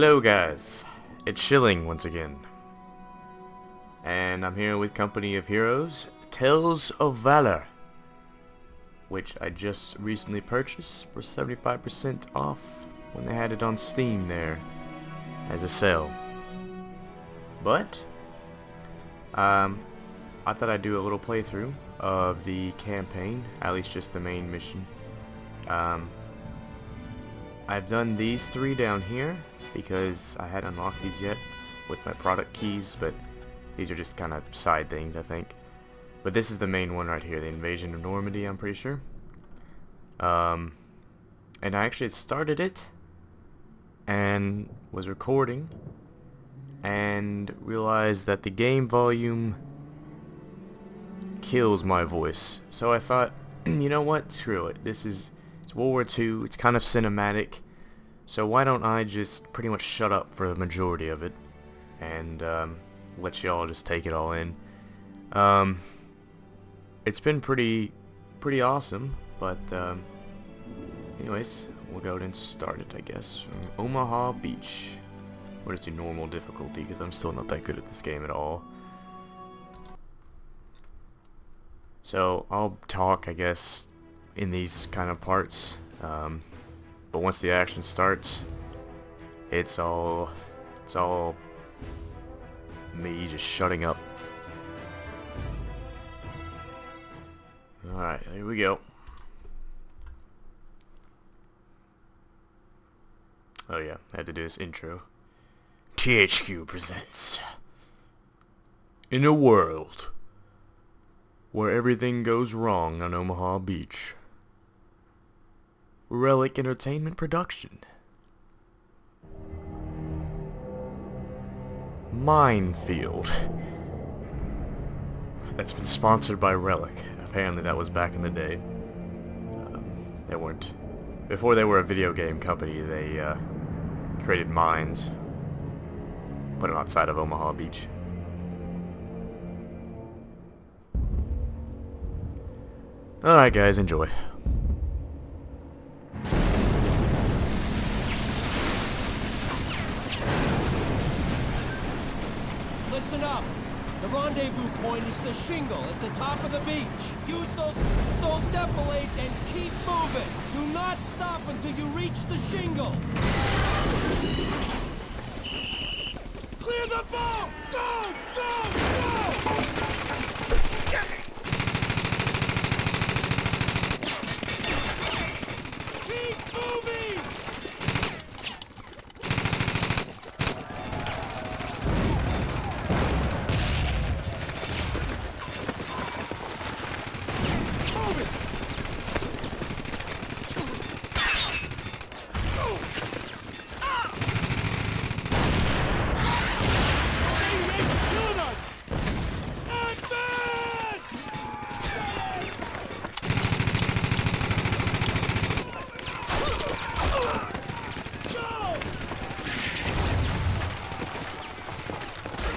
Hello guys, it's Schilling once again. And I'm here with Company of Heroes, Tales of Valor. Which I just recently purchased for 75% off when they had it on Steam there as a sale. But, um, I thought I'd do a little playthrough of the campaign, at least just the main mission. Um, I've done these three down here because I hadn't unlocked these yet with my product keys, but these are just kind of side things, I think. But this is the main one right here, the invasion of Normandy, I'm pretty sure. Um, and I actually started it and was recording and realized that the game volume kills my voice. So I thought, you know what, screw it. This is it's World War II, it's kind of cinematic, so why don't I just pretty much shut up for the majority of it and um, let y'all just take it all in. Um, it's been pretty, pretty awesome, but um, anyways, we'll go ahead and start it, I guess, from Omaha Beach. We'll just do normal difficulty because I'm still not that good at this game at all. So I'll talk, I guess, in these kind of parts. Um, but once the action starts, it's all, it's all me just shutting up. Alright, here we go. Oh yeah, I had to do this intro. THQ presents In a world where everything goes wrong on Omaha Beach. Relic Entertainment production. Minefield. That's been sponsored by Relic. Apparently that was back in the day. Um, they weren't... Before they were a video game company, they uh, created mines. Put them outside of Omaha Beach. Alright guys, enjoy. Listen up. The rendezvous point is the shingle at the top of the beach. Use those those defilades and keep moving. Do not stop until you reach the shingle. Clear the boat! Go! Go! Go! Keep moving! Move it! They killing us! Advance! Go!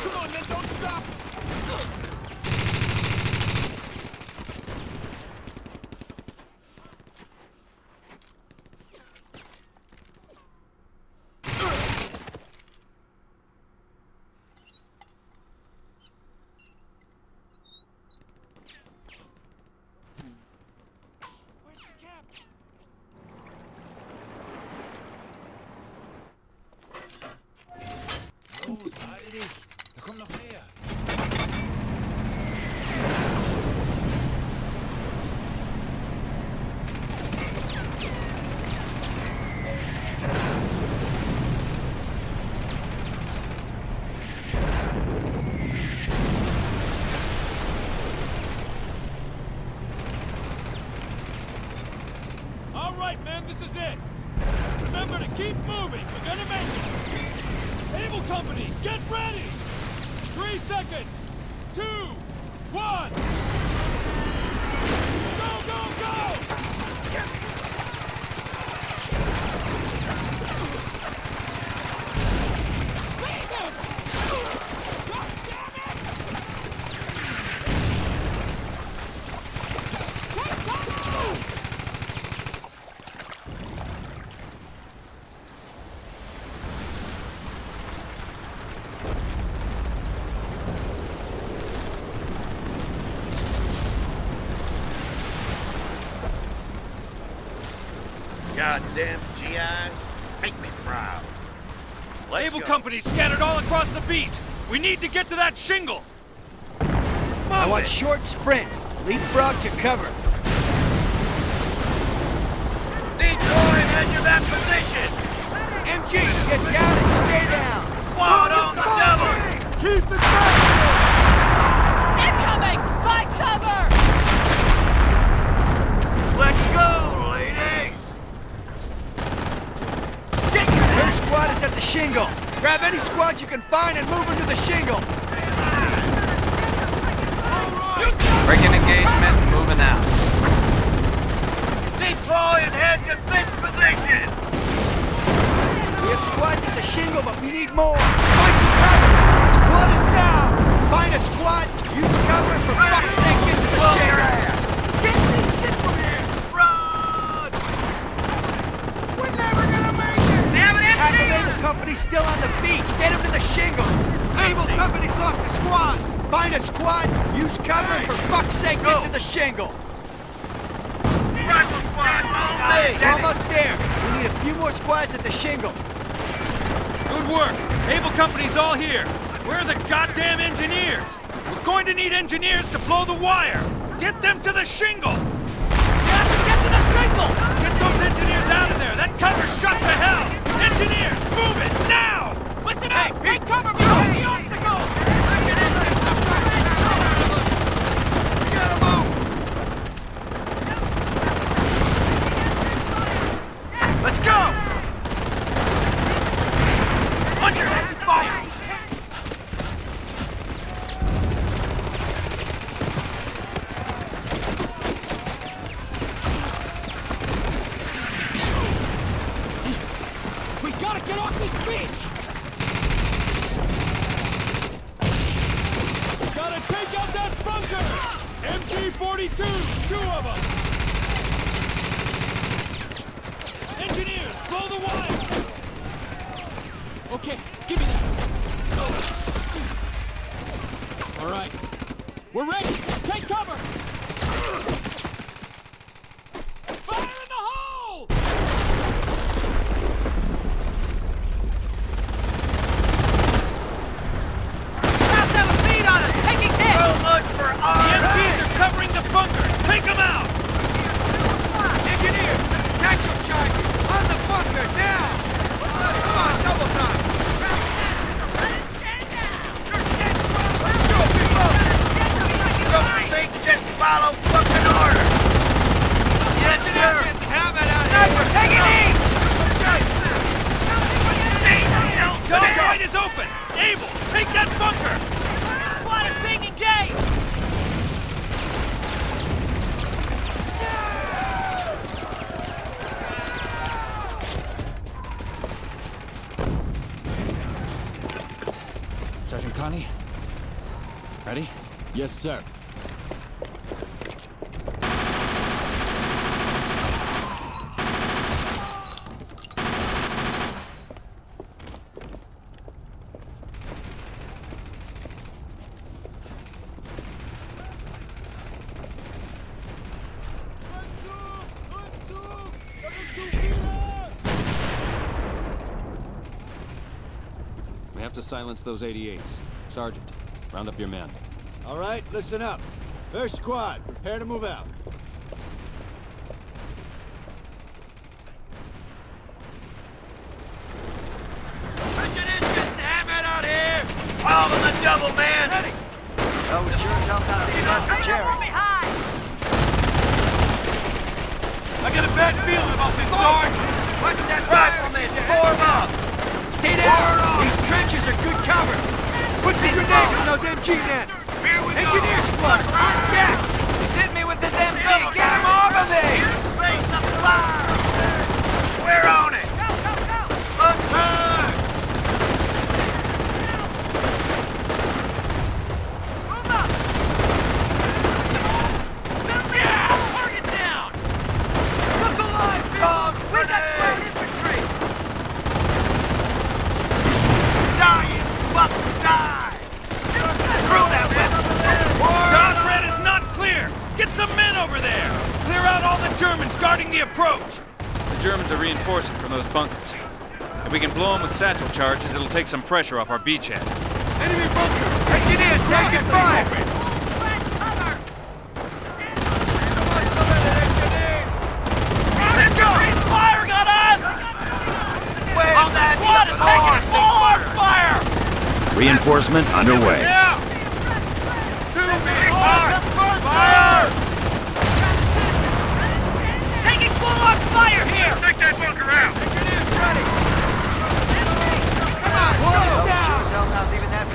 Come on, men, don't stop! Where's the captain? Los, beeile dich! Da kommt noch mehr! All right, men, this is it. Remember to keep moving. We're gonna make it. Able Company, get ready. Three seconds. Two, one. Go, go, go! Leave him! God damn it! Take cover! Goddamn GIs. Make me proud. Let's Able go. companies scattered all across the beach. We need to get to that shingle. I want short sprints. Leapfrog to cover. Decoy and head that position. MG, get down and stay down. Squad on the double. Keep the gun. Incoming! Find cover! Let's go, ladies. First squad is at the shingle. Grab any squad can find and move them to the shingle. Breaking engagement, moving out. Deploy and head to this position. We have squads at the shingle, but we need more. Find some cover. Squad is down. Find a squad. Use cover for fuck's sake get to the shingle. Get this shit from here. Run! We're never gonna make it. We have an Half enemy. the Able Company's still on the beach. Get him to the shingle. Able Company's lost a squad. Find a squad. Use cover and for fuck's sake get to the shingle. Rifle squad. We're almost there. We need a few more squads at the shingle. Good work. Able Company's all here. Where are the goddamn engineers? We're going to need engineers to blow the wire. Get them to the shingle. Get to the shingle! Get those engineers out of there. That cover's shut to hell. Engineers, move it now. Listen up! Take cover behind the obstacle! Let's go. On your head, fire. We gotta get off this beach! Gotta take out that bunker! MG-42s, two of them! Engineers, blow the wire! Okay, give me that. All right, we're ready. Take cover. Fire in the hole! About seven feet on us! Taking hits! Don't look for The arms. MPs are covering the bunker. Take them out. Engineers, satchel charges on the bunker now. Come on, double time. Don't think, just follow fucking orders. Yes, sir. Have it out Sniper, take it easy. The side is open. Able, take that bunker. Squad is being engaged! Sergeant Conti? Ready? Yes, sir. We have to silence those 88s. Sergeant, round up your men. All right, listen up. First squad, prepare to move out. President, just damn it out here. All of the double man. Ready. Oh, we sure as hell not being on for Jerry. I got a bad feeling about this, Sarge. Watch that rifleman. Form up. Stay down. These trenches are good cover. Put the grenades on those MG nests. Engineer squad, on deck. He's hit me with this MG. Get him off of me. Face the fire. We're on it. Go, go, go! Look good. Move up! Target down! Look alive, dogs. We got square infantry. Dying. Fuck, die. Throw that weapon. Dog Red is not clear. Get some men over there. Clear out all the Germans guarding the approach. Germans are reinforcing from those bunkers. If we can blow them with satchel charges, it'll take some pressure off our beachhead. Enemy bunker! Engineers, taking fire! Let's go! Fire got us! Where's that Squad is taking it full on fire! Reinforcement underway. Yeah! Two fire! Fire! Taking full on fire here! Take that bunker out!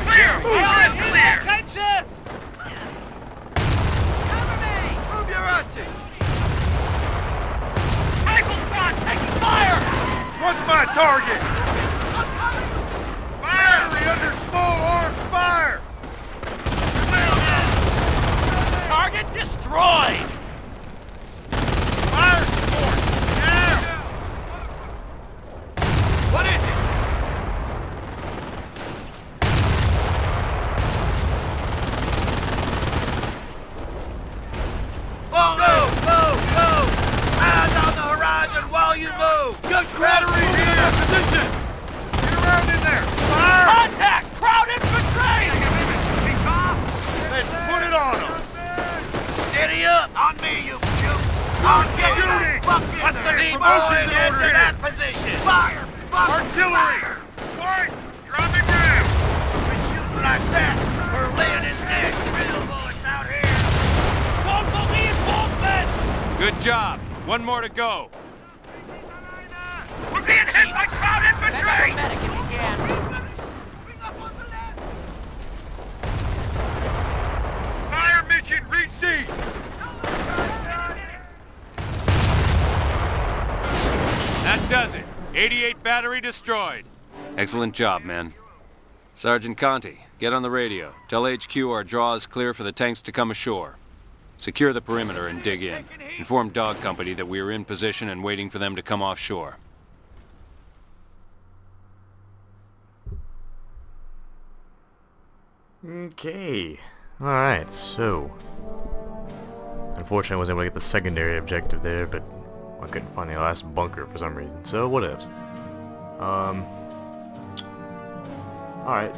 Clear! Fire is clear! Trenches! Move your asses! Rifle squad taking fire! What's my target? Battery under small arms fire! Target destroyed! Fire support! Now! What is it? Go, go, go! Eyes on the horizon while you move! Good battery here! Position! Get around in there! Fire! Contact! Crowd infantry! Let's put it on them! Steady up! On me, you shoot! On shooting! What's the name boys into that position? Fire! Fire! Artillery! White! Dropping down! We're shooting like that! We're laying his neck! Real bullets out here! Local reinforcements! Good job. One more to go. We're being hit by crowd infantry! Medic if you can. Fire mission received! That does it. 88 battery destroyed. Excellent job, men. Sergeant Conti, get on the radio. Tell HQ our draw is clear for the tanks to come ashore. Secure the perimeter and dig in. Inform Dog Company that we are in position and waiting for them to come offshore. Okay. Alright, so... Unfortunately, I wasn't able to get the secondary objective there, but I couldn't find the last bunker for some reason, so whatevs. Um... Alright.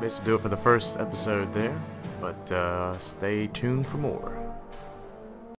Basically do it for the first episode there, but uh, stay tuned for more.